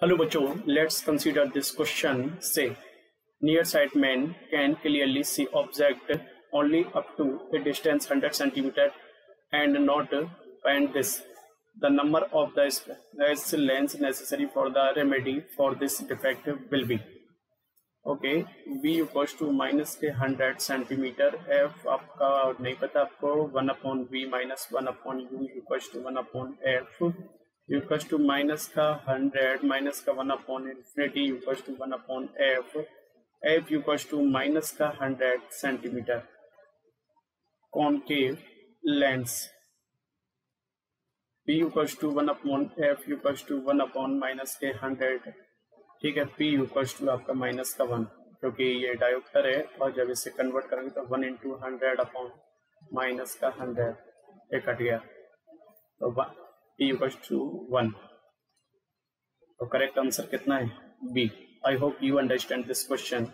Hello बच्चों. Let's consider this question से near sight man can clearly see object only up to a distance 100 centimetre and not and this the number of the lens necessary for the remedy for this defect will be okay V equals to minus के 100 centimetre F आपका नहीं पता आपको. One upon V minus one upon U equals to one upon F equals to minus का hundred, minus का one upon infinity equals to one upon F F equals to minus का hundred centimetre concave lens. p equals to one upon F equals to one upon minus के hundred, ठीक है, P equals to आपका minus का one, क्योंकि ये dioptre है, और जब इसे कन्वर्ट करेंगे तो one into hundred upon minus का हंड्रेड, ये कट गया। तो इक्वल्स टू वन तो करेक्ट आंसर कितना है? B I hope you understand this question